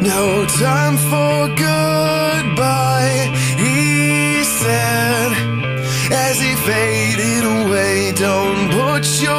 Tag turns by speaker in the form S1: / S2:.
S1: No time for goodbye, he said as he faded away. Don't put your